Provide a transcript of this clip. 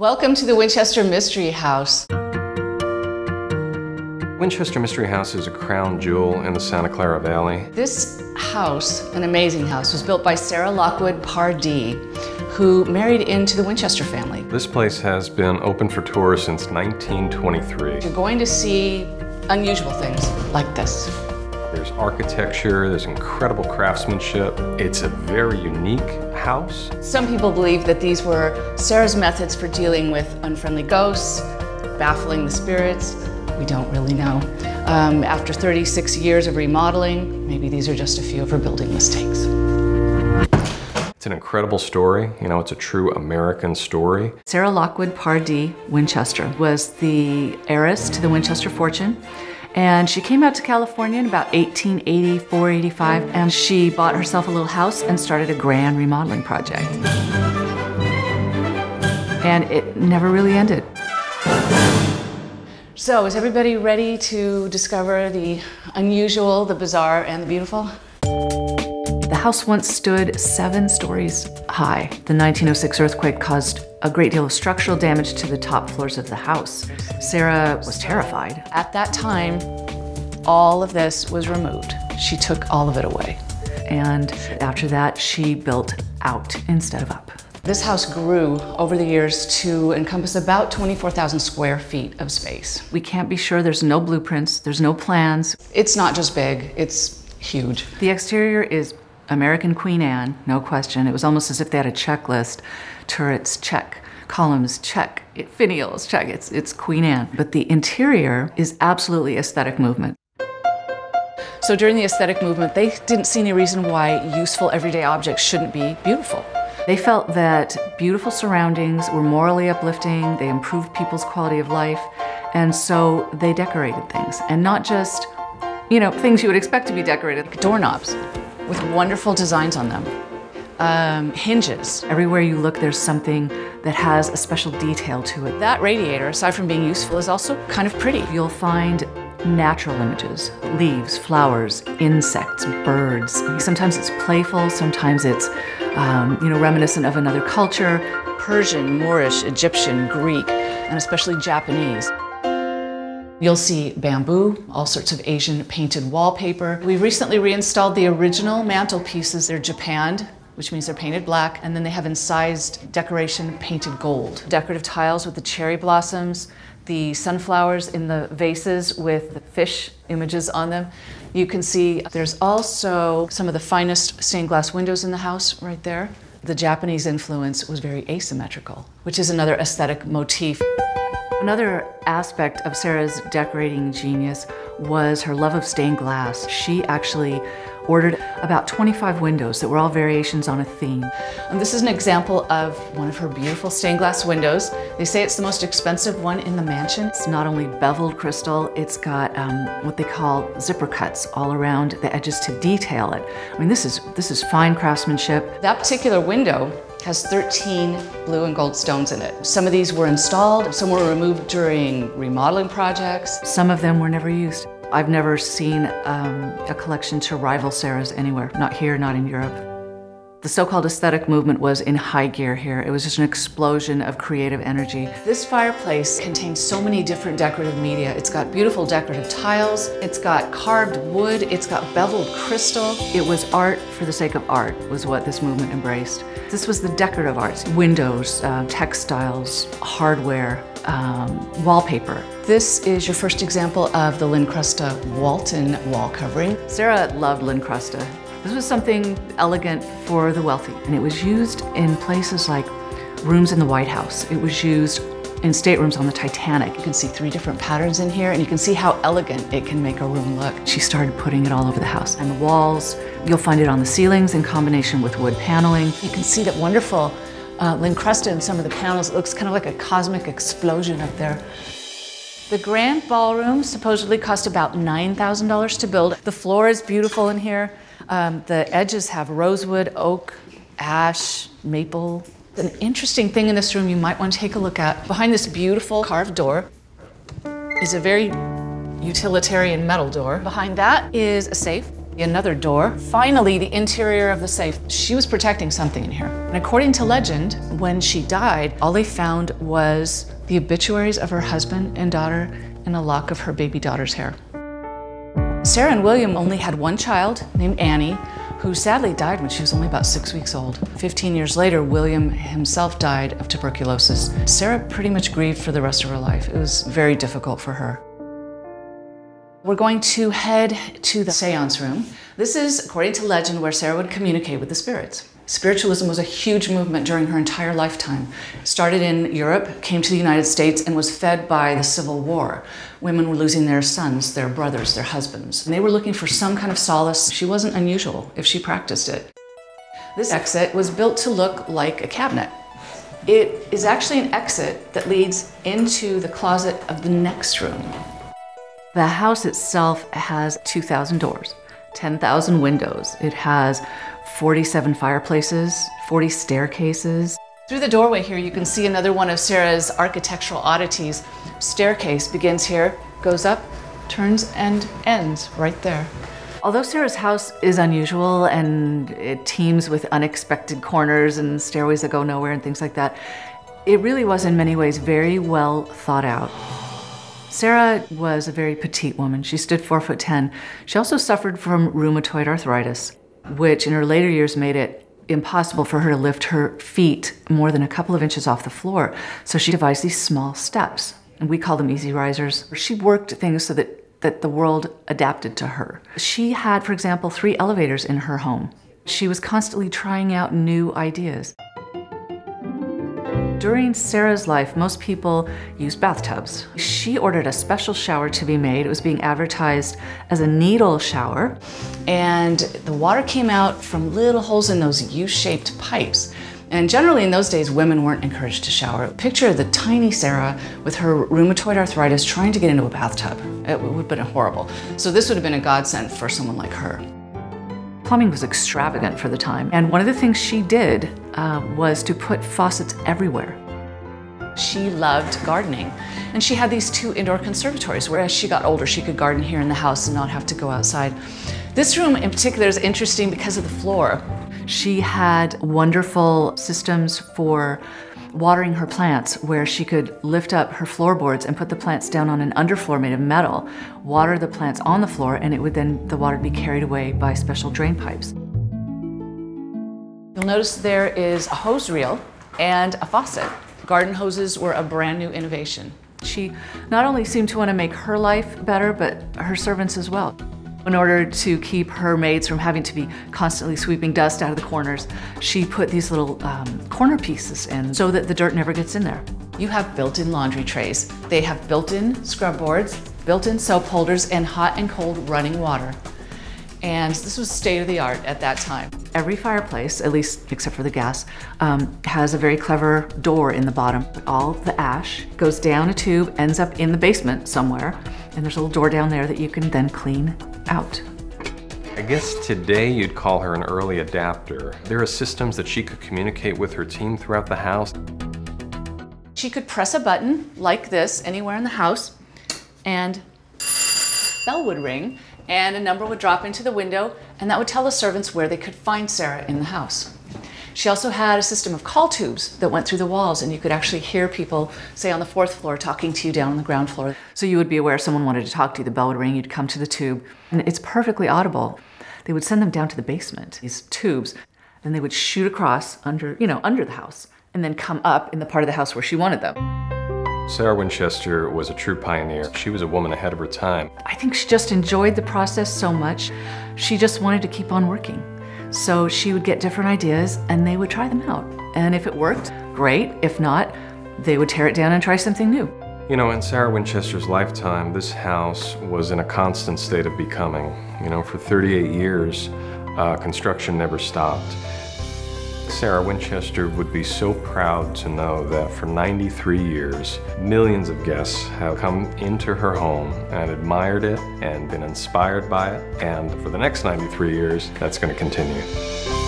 Welcome to the Winchester Mystery House. Winchester Mystery House is a crown jewel in the Santa Clara Valley. This house, an amazing house, was built by Sarah Lockwood Pardee, who married into the Winchester family. This place has been open for tours since 1923. You're going to see unusual things like this. There's architecture, there's incredible craftsmanship. It's a very unique house. Some people believe that these were Sarah's methods for dealing with unfriendly ghosts, baffling the spirits. We don't really know. Um, after 36 years of remodeling, maybe these are just a few of her building mistakes. It's an incredible story. You know, it's a true American story. Sarah Lockwood Pardee Winchester was the heiress to the Winchester fortune. And she came out to California in about 1884, 85, and she bought herself a little house and started a grand remodeling project. And it never really ended. So, is everybody ready to discover the unusual, the bizarre, and the beautiful? The house once stood seven stories high. The 1906 earthquake caused a great deal of structural damage to the top floors of the house. Sarah was terrified. At that time, all of this was removed. She took all of it away. And after that, she built out instead of up. This house grew over the years to encompass about 24,000 square feet of space. We can't be sure there's no blueprints, there's no plans. It's not just big, it's huge. The exterior is American Queen Anne, no question. It was almost as if they had a checklist. Turrets, check. Columns, check. Finials, check. It's, it's Queen Anne. But the interior is absolutely aesthetic movement. So during the aesthetic movement, they didn't see any reason why useful everyday objects shouldn't be beautiful. They felt that beautiful surroundings were morally uplifting, they improved people's quality of life, and so they decorated things. And not just, you know, things you would expect to be decorated, like doorknobs with wonderful designs on them. Um, hinges. Everywhere you look, there's something that has a special detail to it. That radiator, aside from being useful, is also kind of pretty. You'll find natural images leaves, flowers, insects, birds. Sometimes it's playful, sometimes it's um, you know, reminiscent of another culture Persian, Moorish, Egyptian, Greek, and especially Japanese. You'll see bamboo, all sorts of Asian painted wallpaper. We recently reinstalled the original mantelpieces. They're japanned, which means they're painted black, and then they have incised decoration painted gold. Decorative tiles with the cherry blossoms, the sunflowers in the vases with the fish images on them. You can see there's also some of the finest stained glass windows in the house right there. The Japanese influence was very asymmetrical, which is another aesthetic motif. Another aspect of Sarah's decorating genius was her love of stained glass. She actually ordered about 25 windows that were all variations on a theme. And this is an example of one of her beautiful stained glass windows. They say it's the most expensive one in the mansion. It's not only beveled crystal, it's got um, what they call zipper cuts all around the edges to detail it. I mean, this is, this is fine craftsmanship. That particular window has 13 blue and gold stones in it. Some of these were installed, some were removed during remodeling projects. Some of them were never used. I've never seen um, a collection to rival Sarah's anywhere, not here, not in Europe. The so-called aesthetic movement was in high gear here. It was just an explosion of creative energy. This fireplace contains so many different decorative media. It's got beautiful decorative tiles, it's got carved wood, it's got beveled crystal. It was art for the sake of art was what this movement embraced. This was the decorative arts, windows, uh, textiles, hardware, um, wallpaper. This is your first example of the Lincrusta Walton wall covering. Sarah loved Lincrusta. This was something elegant for the wealthy, and it was used in places like rooms in the White House. It was used in staterooms on the Titanic. You can see three different patterns in here, and you can see how elegant it can make a room look. She started putting it all over the house. And the walls, you'll find it on the ceilings in combination with wood paneling. You can see that wonderful uh, Lincrusta in some of the panels. It looks kind of like a cosmic explosion up there. The grand ballroom supposedly cost about $9,000 to build. The floor is beautiful in here. Um, the edges have rosewood, oak, ash, maple. An interesting thing in this room you might want to take a look at. Behind this beautiful carved door is a very utilitarian metal door. Behind that is a safe another door. Finally, the interior of the safe. She was protecting something in here. And according to legend, when she died, all they found was the obituaries of her husband and daughter and a lock of her baby daughter's hair. Sarah and William only had one child named Annie, who sadly died when she was only about six weeks old. 15 years later, William himself died of tuberculosis. Sarah pretty much grieved for the rest of her life. It was very difficult for her. We're going to head to the seance room. This is, according to legend, where Sarah would communicate with the spirits. Spiritualism was a huge movement during her entire lifetime. Started in Europe, came to the United States, and was fed by the Civil War. Women were losing their sons, their brothers, their husbands. And they were looking for some kind of solace. She wasn't unusual if she practiced it. This exit was built to look like a cabinet. It is actually an exit that leads into the closet of the next room. The house itself has 2,000 doors, 10,000 windows. It has 47 fireplaces, 40 staircases. Through the doorway here, you can see another one of Sarah's architectural oddities. Staircase begins here, goes up, turns, and ends right there. Although Sarah's house is unusual and it teems with unexpected corners and stairways that go nowhere and things like that, it really was in many ways very well thought out. Sarah was a very petite woman. She stood four foot ten. She also suffered from rheumatoid arthritis, which in her later years made it impossible for her to lift her feet more than a couple of inches off the floor. So she devised these small steps, and we call them easy risers. She worked things so that that the world adapted to her. She had, for example, three elevators in her home. She was constantly trying out new ideas. During Sarah's life, most people used bathtubs. She ordered a special shower to be made. It was being advertised as a needle shower, and the water came out from little holes in those U-shaped pipes. And generally in those days, women weren't encouraged to shower. Picture the tiny Sarah with her rheumatoid arthritis trying to get into a bathtub. It would have been horrible. So this would have been a godsend for someone like her. Plumbing was extravagant for the time, and one of the things she did uh, was to put faucets everywhere. She loved gardening, and she had these two indoor conservatories where as she got older, she could garden here in the house and not have to go outside. This room in particular is interesting because of the floor. She had wonderful systems for watering her plants where she could lift up her floorboards and put the plants down on an underfloor made of metal, water the plants on the floor, and it would then, the water would be carried away by special drain pipes. You'll notice there is a hose reel and a faucet. Garden hoses were a brand new innovation. She not only seemed to want to make her life better, but her servants as well. In order to keep her maids from having to be constantly sweeping dust out of the corners, she put these little um, corner pieces in so that the dirt never gets in there. You have built-in laundry trays. They have built-in scrub boards, built-in soap holders, and hot and cold running water. And this was state of the art at that time. Every fireplace, at least except for the gas, um, has a very clever door in the bottom. All the ash goes down a tube, ends up in the basement somewhere, and there's a little door down there that you can then clean out. I guess today you'd call her an early adapter. There are systems that she could communicate with her team throughout the house. She could press a button like this anywhere in the house and bell would ring and a number would drop into the window and that would tell the servants where they could find Sarah in the house. She also had a system of call tubes that went through the walls, and you could actually hear people, say on the fourth floor, talking to you down on the ground floor. So you would be aware if someone wanted to talk to you, the bell would ring, you'd come to the tube, and it's perfectly audible. They would send them down to the basement, these tubes, then they would shoot across under, you know, under the house, and then come up in the part of the house where she wanted them. Sarah Winchester was a true pioneer. She was a woman ahead of her time. I think she just enjoyed the process so much, she just wanted to keep on working. So she would get different ideas and they would try them out. And if it worked, great. If not, they would tear it down and try something new. You know, in Sarah Winchester's lifetime, this house was in a constant state of becoming. You know, for 38 years, uh, construction never stopped. Sarah Winchester would be so proud to know that for 93 years, millions of guests have come into her home and admired it and been inspired by it. And for the next 93 years, that's going to continue.